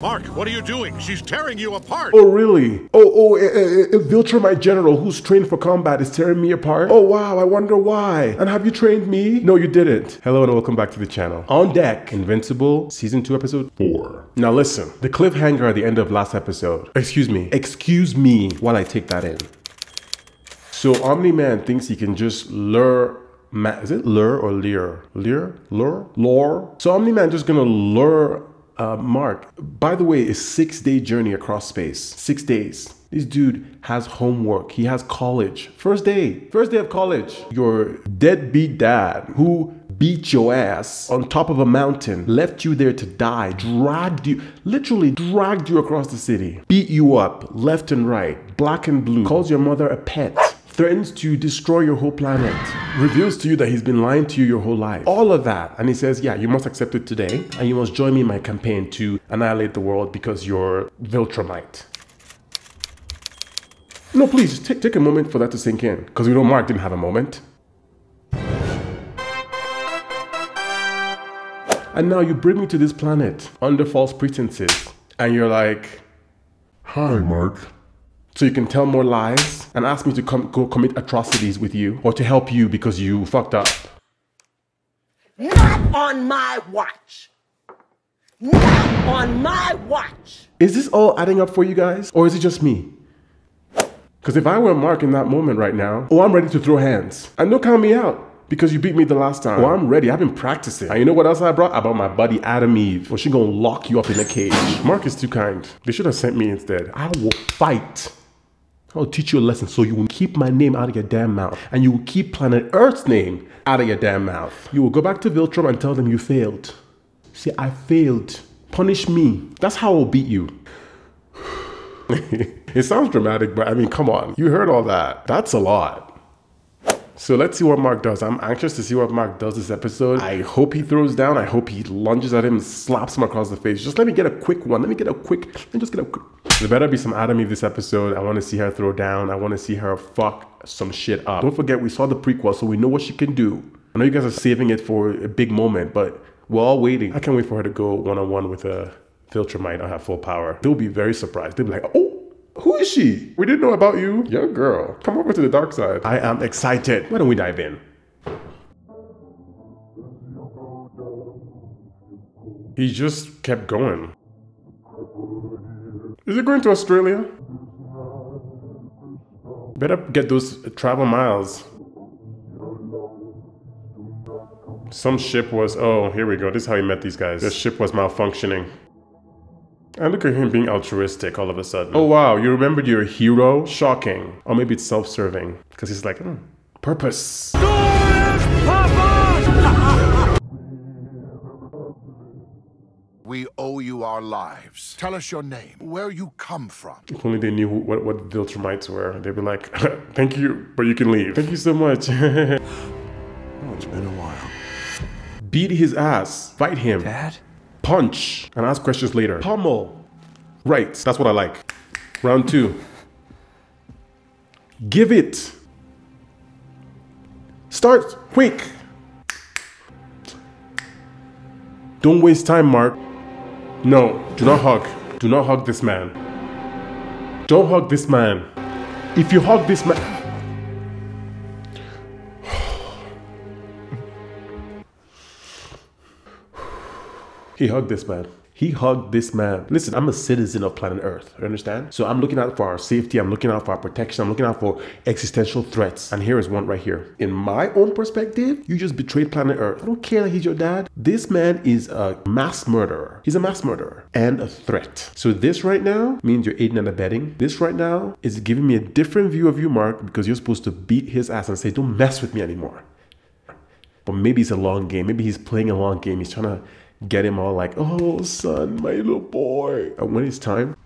Mark, what are you doing? She's tearing you apart. Oh, really? Oh, oh, uh, uh, Viltrumite General, who's trained for combat, is tearing me apart? Oh, wow, I wonder why. And have you trained me? No, you didn't. Hello and welcome back to the channel. On deck, Invincible, Season 2, Episode 4. Now listen, the cliffhanger at the end of last episode. Excuse me. Excuse me while I take that in. So Omni-Man thinks he can just lure Ma- is it lure or lure? Lure? Lure? Lure? So Omni-Man just gonna lure uh, Mark, by the way, is six day journey across space. Six days. This dude has homework. He has college. First day. First day of college. Your deadbeat dad who beat your ass on top of a mountain, left you there to die, dragged you, literally dragged you across the city, beat you up left and right, black and blue, calls your mother a pet threatens to destroy your whole planet, reveals to you that he's been lying to you your whole life. All of that. And he says, Yeah, you must accept it today, and you must join me in my campaign to annihilate the world because you're Viltrumite. No, please, take, take a moment for that to sink in. Because we know Mark didn't have a moment. And now you bring me to this planet under false pretenses. And you're like, Hi, Mark. So you can tell more lies and ask me to come go commit atrocities with you or to help you because you fucked up. Not on my watch. Not on my watch. Is this all adding up for you guys? Or is it just me? Because if I were Mark in that moment right now, oh, I'm ready to throw hands. And don't count me out because you beat me the last time. Oh, I'm ready. I've been practicing. And you know what else I brought? I brought my buddy Atom Eve. Well, she gonna lock you up in a cage. Mark is too kind. They should have sent me instead. I will fight. I'll teach you a lesson so you will keep my name out of your damn mouth and you will keep planet Earth's name out of your damn mouth. You will go back to Viltrum and tell them you failed. See, I failed. Punish me. That's how I'll beat you. it sounds dramatic, but I mean, come on. You heard all that. That's a lot. So let's see what Mark does. I'm anxious to see what Mark does this episode. I hope he throws down. I hope he lunges at him and slaps him across the face. Just let me get a quick one. Let me get a quick, let me just get a quick. There better be some Atom Eve this episode. I want to see her throw down. I want to see her fuck some shit up. Don't forget, we saw the prequel, so we know what she can do. I know you guys are saving it for a big moment, but we're all waiting. I can't wait for her to go one-on-one with a Viltrumite I have full power. They'll be very surprised. They'll be like, oh, who is she? We didn't know about you. Young girl. Come over to the dark side. I am excited. Why don't we dive in? He just kept going. Is it going to Australia? Better get those travel miles. Some ship was, oh, here we go. This is how he met these guys. The ship was malfunctioning. And look at him being altruistic all of a sudden. Oh wow, you remembered your hero? Shocking. Or maybe it's self-serving. Because he's like, hmm, purpose. We owe you our lives. Tell us your name, where you come from. If only they knew what, what Viltrumites were. They'd be like, thank you, but you can leave. Thank you so much. oh, it's been a while. Beat his ass. Fight him. Dad? Punch and ask questions later. Pummel. Right, that's what I like. Round two. Give it. Start quick. Don't waste time, Mark. No, do not hug. Do not hug this man. Don't hug this man. If you hug this man. He hugged this man. He hugged this man. Listen, I'm a citizen of planet Earth. You understand? So I'm looking out for our safety. I'm looking out for our protection. I'm looking out for existential threats. And here is one right here. In my own perspective, you just betrayed planet Earth. I don't care that he's your dad. This man is a mass murderer. He's a mass murderer and a threat. So this right now means you're aiding and abetting. This right now is giving me a different view of you, Mark, because you're supposed to beat his ass and say, don't mess with me anymore. But maybe it's a long game. Maybe he's playing a long game. He's trying to get him all like, oh, son, my little boy. And when it's time,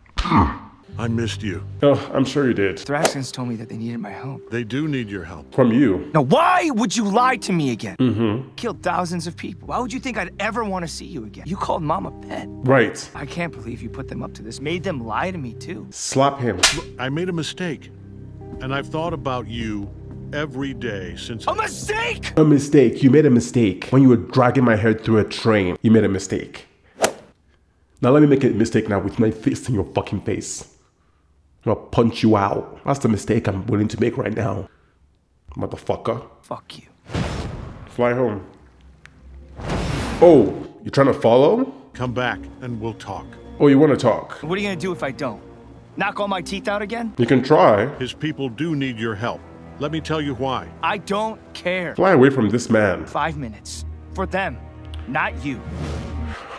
I missed you. Oh, I'm sure you did. Thraxans told me that they needed my help. They do need your help. From you. Now, why would you lie to me again? Mm-hmm. Killed thousands of people. Why would you think I'd ever want to see you again? You called mom a pet. Right. I can't believe you put them up to this. Made them lie to me, too. Slap him. Look, I made a mistake. And I've thought about you every day since. A mistake! A mistake. You made a mistake. When you were dragging my head through a train, you made a mistake. Now let me make a mistake now with my fist in your fucking face. I'll punch you out. That's the mistake I'm willing to make right now. Motherfucker. Fuck you. Fly home. Oh, you trying to follow? Come back and we'll talk. Oh, you want to talk? What are you gonna do if I don't? Knock all my teeth out again? You can try. His people do need your help. Let me tell you why. I don't care. Fly away from this man. Five minutes. For them, not you.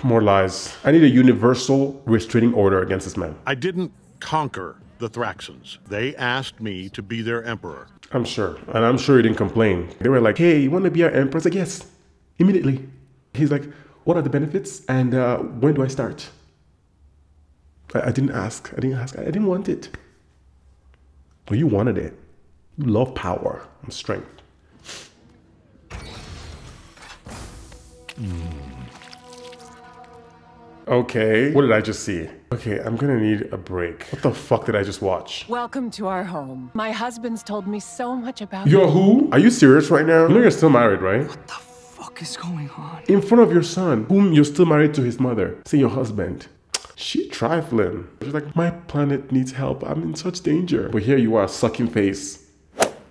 More lies. I need a universal restraining order against this man. I didn't conquer the Thraxans. They asked me to be their emperor. I'm sure. And I'm sure he didn't complain. They were like, hey, you want to be our emperor? I was like, yes. Immediately. He's like, what are the benefits? And uh, when do I start? I, I didn't ask. I didn't ask. I didn't want it. Well, you wanted it. You love power and strength. Hmm. Okay. What did I just see? Okay, I'm gonna need a break. What the fuck did I just watch? Welcome to our home. My husband's told me so much about You're who? Are you serious right now? You know you're still married, right? What the fuck is going on? In front of your son, whom you're still married to his mother. Say your husband. She trifling. She's like, my planet needs help. I'm in such danger. But here you are, sucking face.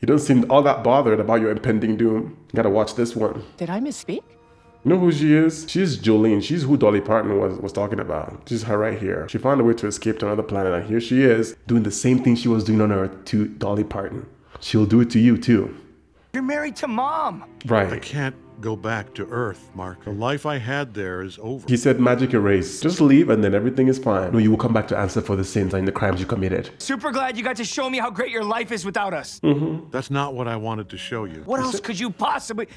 You don't seem all that bothered about your impending doom. You gotta watch this one. Did I misspeak? You know who she is? She's Jolene. She's who Dolly Parton was, was talking about. She's her right here. She found a way to escape to another planet, and here she is doing the same thing she was doing on Earth to Dolly Parton. She'll do it to you too. You're married to mom. Right. I can't go back to Earth, Mark. The life I had there is over. He said magic erase. Just leave and then everything is fine. No, you will come back to answer for the sins and the crimes you committed. Super glad you got to show me how great your life is without us. Mm-hmm. That's not what I wanted to show you. What else could you possibly.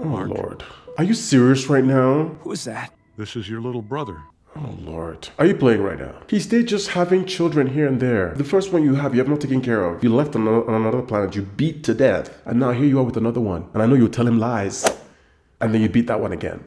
Oh, Lord. Are you serious right now? Who is that? This is your little brother. Oh, Lord. Are you playing right now? He stayed just having children here and there. The first one you have, you have not taken care of. You left on another, on another planet, you beat to death. And now here you are with another one. And I know you tell him lies. And then you beat that one again.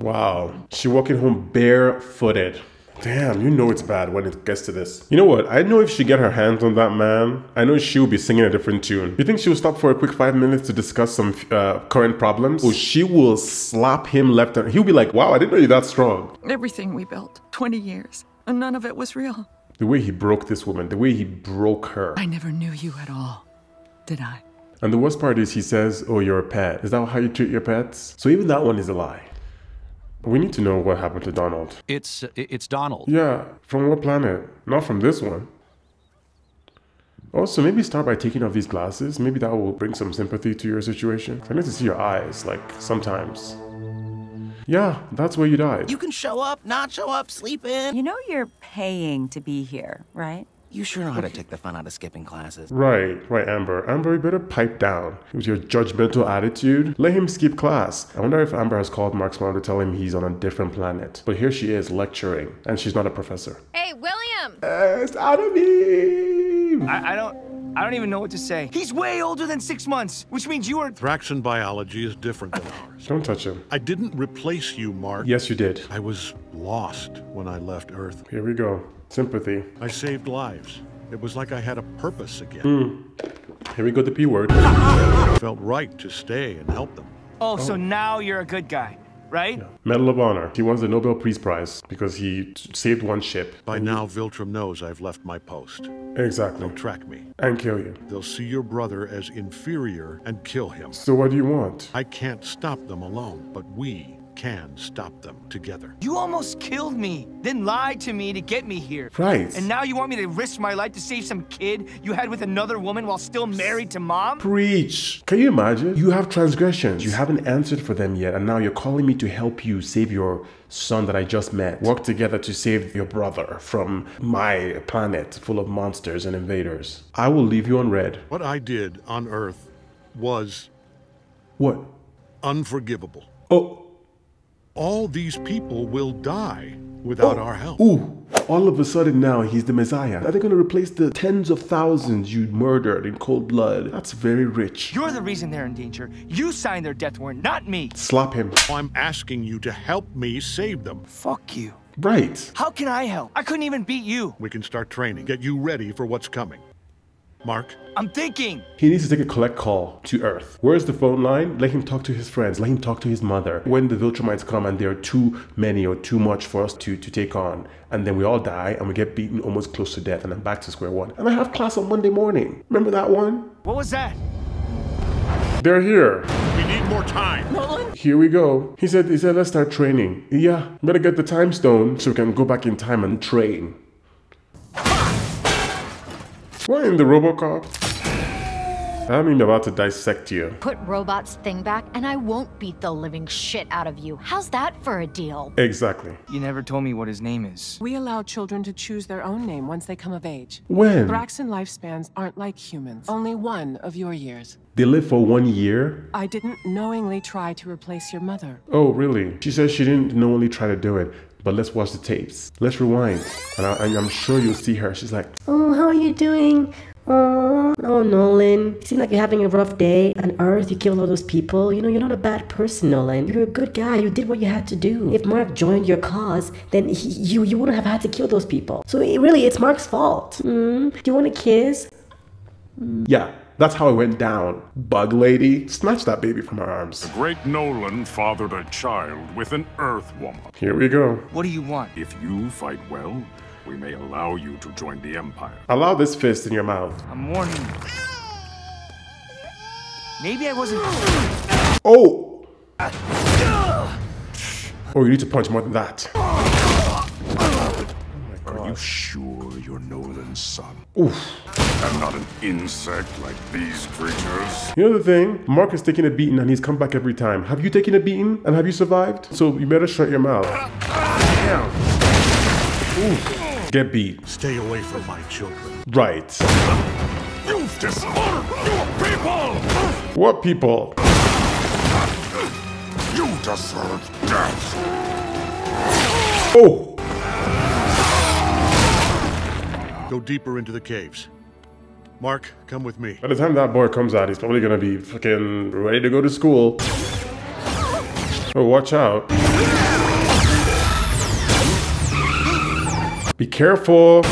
Wow. She walking home barefooted. Damn, you know it's bad when it gets to this. You know what? I know if she get her hands on that man, I know she will be singing a different tune. You think she will stop for a quick five minutes to discuss some uh, current problems? Or she will slap him left and he'll be like, wow, I didn't know you're that strong. Everything we built, 20 years, and none of it was real. The way he broke this woman, the way he broke her. I never knew you at all, did I? And the worst part is he says, oh, you're a pet. Is that how you treat your pets? So even that one is a lie. We need to know what happened to Donald. It's it's Donald. Yeah, from what planet? Not from this one. Also, maybe start by taking off these glasses. Maybe that will bring some sympathy to your situation. I need to see your eyes, like, sometimes. Yeah, that's where you died. You can show up, not show up, sleep in. You know you're paying to be here, right? You sure know how to take the fun out of skipping classes. Right, right, Amber. Amber, you better pipe down. With your judgmental attitude, let him skip class. I wonder if Amber has called Mark Smart to tell him he's on a different planet. But here she is lecturing, and she's not a professor. Hey, William! It's out of me! I, I don't. I don't even know what to say. He's way older than six months, which means you are. Thraxan biology is different than ours. Don't touch him. I didn't replace you, Mark. Yes, you did. I was lost when I left Earth. Here we go. Sympathy. I saved lives. It was like I had a purpose again. Hmm. Here we go, the P word. Felt right to stay and help them. Oh, so now you're a good guy, right? Medal of Honor. He won the Nobel Peace Prize because he saved one ship. By now, Viltrum knows I've left my post. Exactly. They'll track me. And kill you. They'll see your brother as inferior and kill him. So what do you want? I can't stop them alone, but we can stop them together. You almost killed me, then lied to me to get me here. Right. And now you want me to risk my life to save some kid you had with another woman while still married to mom? Preach. Can you imagine? You have transgressions. You haven't answered for them yet, and now you're calling me to help you save your son that I just met. Work together to save your brother from my planet full of monsters and invaders. I will leave you on red. What I did on Earth was What? unforgivable. Oh, All these people will die without oh. our help. ooh. All of a sudden now he's the Messiah. Are they going to replace the tens of thousands you murdered in cold blood? That's very rich. You're the reason they're in danger. You signed their death warrant, not me. Slap him. I'm asking you to help me save them. Fuck you. Right. How can I help? I couldn't even beat you. We can start training, get you ready for what's coming. Mark, I'm thinking. He needs to take a collect call to Earth. Where's the phone line? Let him talk to his friends. Let him talk to his mother. When the Viltrumites come and they're too many or too much for us to, to take on, and then we all die and we get beaten almost close to death, and I'm back to square one. And I have class on Monday morning. Remember that one? What was that? They're here. we need more time. Nolan? Here we go. He said, he said, let's start training. Yeah, better get the time stone so we can go back in time and train. What in the Robocop? I'm about to dissect you. Put Robot's thing back, and I won't beat the living shit out of you. How's that for a deal? Exactly. You never told me what his name is. We allow children to choose their own name once they come of age. When? Thraxan lifespans aren't like humans. Only one of your years. They live for one year? I didn't knowingly try to replace your mother. Oh, really? She says she didn't knowingly try to do it. But let's watch the tapes. Let's rewind. And I, I'm sure you'll see her. She's like, Oh, how are you doing? Oh, oh, Nolan. You seem like you're having a rough day. On Earth, you killed all those people. You know, you're not a bad person, Nolan. You're a good guy. You did what you had to do. If Mark joined your cause, then he, you you wouldn't have had to kill those people. So it, really, it's Mark's fault. Mm, do you want a kiss? yeah, that's how it went down. Bug lady, snatch that baby from her arms. The Great Nolan fathered a child with an Earth woman. Here we go. What do you want? If you fight well, we may allow you to join the Empire. Allow this fist in your mouth. I'm warning you. Maybe I wasn't. Oh! Oh, you need to punch more than that. You sure you're Nolan's son? Oof. I'm not an insect like these creatures? You know the thing? Mark is taking a beating and he's come back every time. Have you taken a beating and have you survived? So you better shut your mouth. Damn. Oof. Get beat. Stay away from my children. Right. You've dishonored your people! What people? You deserve death! Oh! Go deeper into the caves. Mark, come with me. By the time that boy comes out, he's probably gonna be fucking ready to go to school. Oh, watch out. Be careful.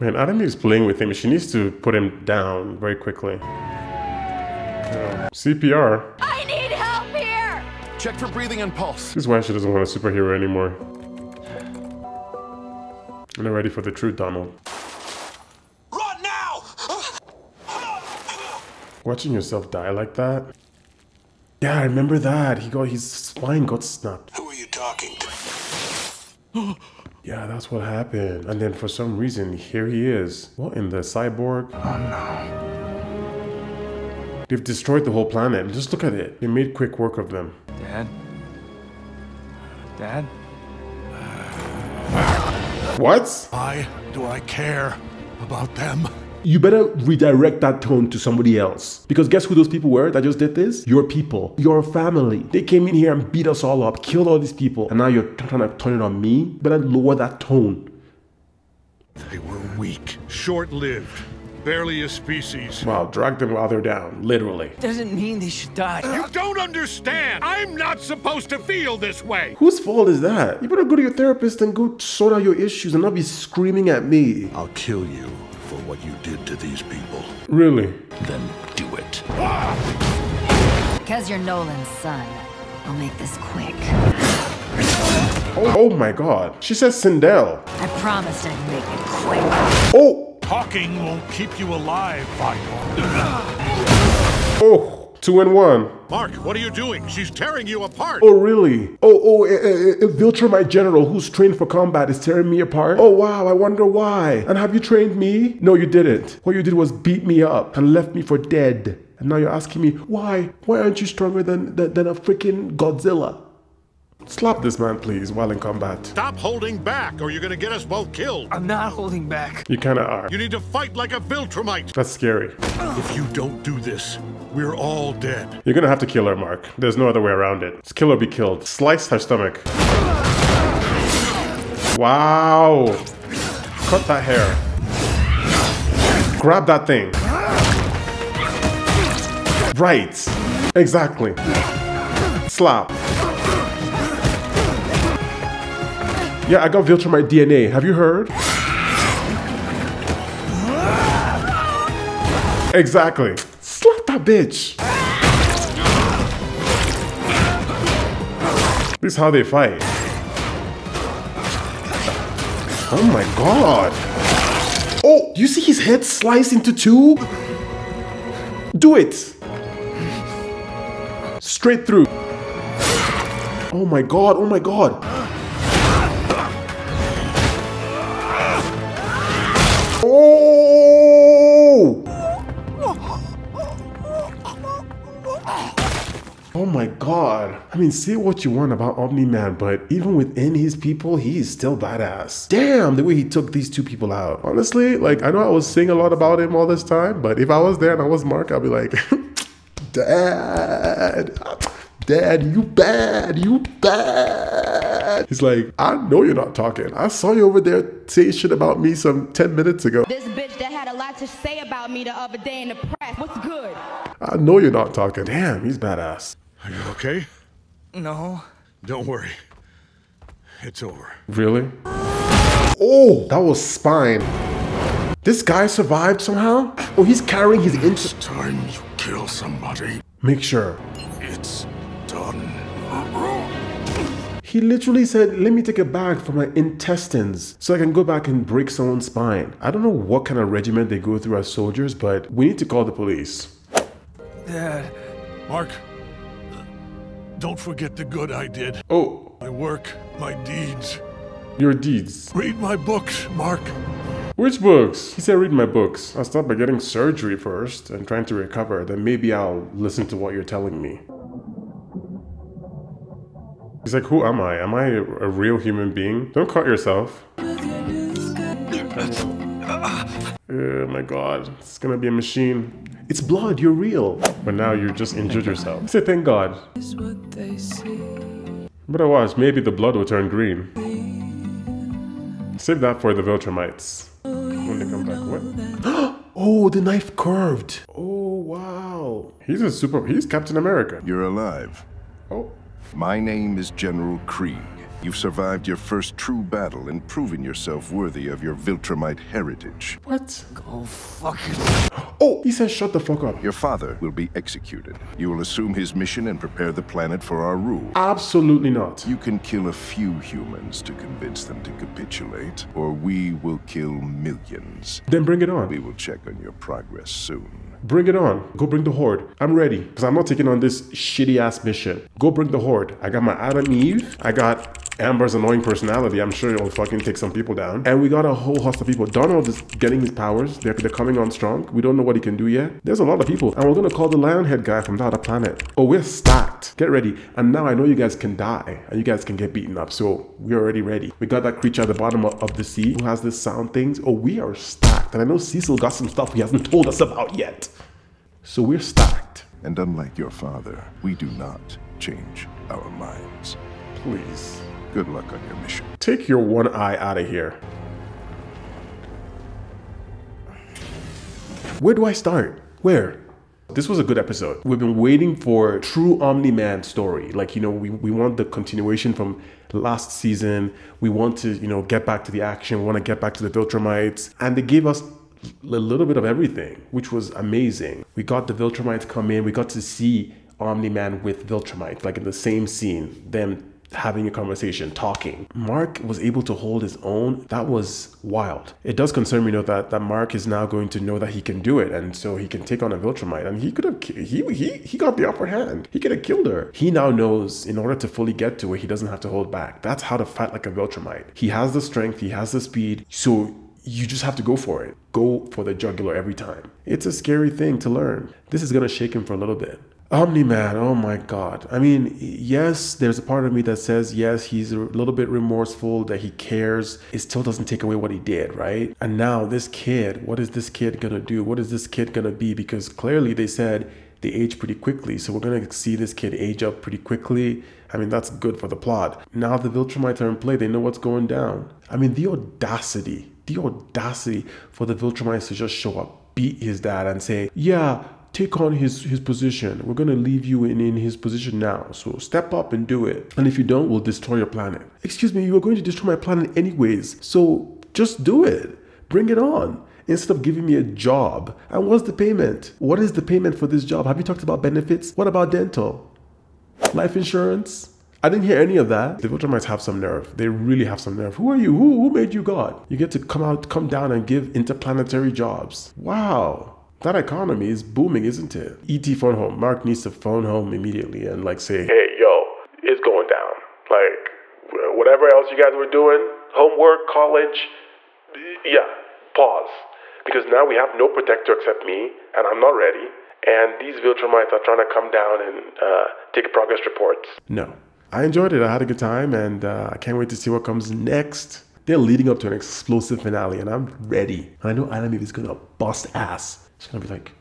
Man, Atom is playing with him. She needs to put him down very quickly. Yeah. CPR. I need help here! Check for breathing and pulse. This is why she doesn't want a superhero anymore. I'm not ready for the truth, Donald. Run now! Watching yourself die like that? Yeah, I remember that. He got his spine got snapped. Who are you talking to? Yeah, that's what happened. And then for some reason, here he is. What in the cyborg? Oh no. They've destroyed the whole planet. Just look at it. They made quick work of them. Dad? Dad? What? Why do I care about them? You better redirect that tone to somebody else. Because guess who those people were that just did this? Your people. Your family. They came in here and beat us all up, killed all these people, and now you're trying to turn it on me? Better lower that tone. They were weak, short lived, barely a species. Well, drag them while they're down. Literally. Doesn't mean they should die. You don't understand! I'm not supposed to feel this way! Whose fault is that? You better go to your therapist and go sort out your issues and not be screaming at me. I'll kill you for what you did to these people. Really? Then do it. Because you're Nolan's son. I'll make this quick. Oh, oh my god. She says Sindel. I promised I'd make it quick. Oh! Talking won't keep you alive, Vital. Oh! Two and one. Mark, what are you doing? She's tearing you apart! Oh, really? Oh, oh, eh, eh, eh, uh, Viltrumite General, who's trained for combat, is tearing me apart? Oh, wow, I wonder why. And have you trained me? No, you didn't. What you did was beat me up and left me for dead. And now you're asking me, why? Why aren't you stronger than, than, than a freaking Godzilla? Slap this man, please, while in combat. Stop holding back, or you're gonna get us both killed! I'm not holding back. You kinda are. You need to fight like a Viltrumite! That's scary. If you don't do this, we're all dead. You're gonna have to kill her, Mark. There's no other way around it. Just kill her, be killed. Slice her stomach. Wow. Cut that hair. Grab that thing. Right. Exactly. Slap. Yeah, I got Viltrumite DNA. Have you heard? Exactly. Slap that bitch. This is how they fight. Oh my god. Oh, you see his head sliced into two? Do it. Straight through. Oh my god, oh my god. My god. I mean, say what you want about Omni-Man, but even within his people, he is still badass. Damn, the way he took these two people out. Honestly, like, I know I was saying a lot about him all this time, but if I was there and I was Mark, I'd be like, Dad, Dad, you bad, you bad. He's like, I know you're not talking. I saw you over there say shit about me some 10 minutes ago. This bitch that had a lot to say about me the other day in the press. What's good? I know you're not talking. Damn, he's badass. Are you okay? No. Don't worry. It's over. Really? Oh, that was spine. This guy survived somehow? Oh, he's carrying his It's time you kill somebody. Make sure. It's done. He literally said, let me take a bag for my intestines so I can go back and break someone's spine. I don't know what kind of regiment they go through as soldiers, but we need to call the police. Dad. Mark, don't forget the good I did. Oh, My work, my deeds. your deeds. Read my books, Mark. Which books? He said, read my books. I'll start by getting surgery first and trying to recover. Then maybe I'll listen to what you're telling me. He's like, who am I? Am I a real human being? Don't cut yourself. Oh my god, it's gonna be a machine. It's blood, you're real. But now you just injured yourself. Say thank God. But I was, maybe the blood will turn green. Save that for the Viltrumites. When they come back, what? oh, the knife curved. Oh, wow. He's a super, he's Captain America. You're alive. Oh. My name is General Kregg. You've survived your first true battle and proven yourself worthy of your Viltrumite heritage. What? Go fuck Oh, he says shut the fuck up. Your father will be executed. You will assume his mission and prepare the planet for our rule. Absolutely not. You can kill a few humans to convince them to capitulate, or we will kill millions. Then bring it on. We will check on your progress soon. Bring it on. Go bring the horde. I'm ready. Because I'm not taking on this shitty ass mission. Go bring the horde. I got my Atom Eve. I got Amber's annoying personality. I'm sure it'll fucking take some people down. And we got a whole host of people. Donald is getting his powers. They're, they're coming on strong. We don't know what he can do yet. There's a lot of people. And we're going to call the Lionhead guy from the other planet. Oh, we're stacked. Get ready. And now I know you guys can die. And you guys can get beaten up. So we're already ready. We got that creature at the bottom of, of the sea who has this sound things. Oh, we are stacked. And I know Cecil got some stuff he hasn't told us about yet. So we're stacked. And unlike your father, we do not change our minds. Please. Good luck on your mission. Take your one eye out of here. Where do I start? Where? This was a good episode. We've been waiting for true Omni-Man story. Like, you know, we, we want the continuation from last season. We want to, you know, get back to the action. We want to get back to the Viltrumites. And they gave us a little bit of everything, which was amazing. We got the Viltrumites come in. We got to see Omni-Man with Viltrumite, like in the same scene, them having a conversation, talking. Mark was able to hold his own. That was wild. It does concern me though that, that Mark is now going to know that he can do it, and so he can take on a Viltrumite. And he could have he he he got the upper hand. He could have killed her. He now knows in order to fully get to it, he doesn't have to hold back. That's how to fight like a Viltrumite. He has the strength, he has the speed. So you just have to go for it. Go for the jugular every time. It's a scary thing to learn. This is gonna shake him for a little bit. Omni Man, oh my god. I mean, yes, there's a part of me that says, yes, he's a little bit remorseful, that he cares. It still doesn't take away what he did, right? And now, this kid, what is this kid gonna do? What is this kid gonna be? Because clearly they said they age pretty quickly, so we're gonna see this kid age up pretty quickly. I mean, that's good for the plot. Now the Viltrumites are in play, they know what's going down. I mean, the audacity, the audacity for the Viltrumites to just show up, beat his dad, and say, yeah, take on his his position. We're gonna leave you in, in his position now. So step up and do it. And if you don't, we'll destroy your planet. Excuse me, you are going to destroy my planet anyways. So just do it. Bring it on. instead of giving me a job. And what's the payment? What is the payment for this job? Have you talked about benefits? What about dental? Life insurance? I didn't hear any of that. The Viltrumites have some nerve. They really have some nerve. Who are you? Who, who made you God? You get to come out, come down and give interplanetary jobs. Wow. That economy is booming, isn't it? ET phone home. Mark needs to phone home immediately and like say, hey, yo, it's going down. Like, whatever else you guys were doing, homework, college, yeah, pause. Because now we have no protector except me, and I'm not ready. And these Viltrumites are trying to come down and uh, take progress reports. No. I enjoyed it. I had a good time, and uh, I can't wait to see what comes next. They're leading up to an explosive finale, and I'm ready. And I know Atom Eve is gonna bust ass. She's gonna be like,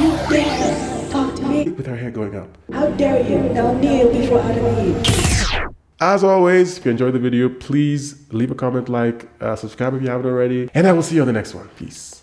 You dare talk to me? with her hair going up. How dare you? Now kneel before Atom Eve. As always, if you enjoyed the video, please leave a comment, like, uh, subscribe if you haven't already, and I will see you on the next one. Peace.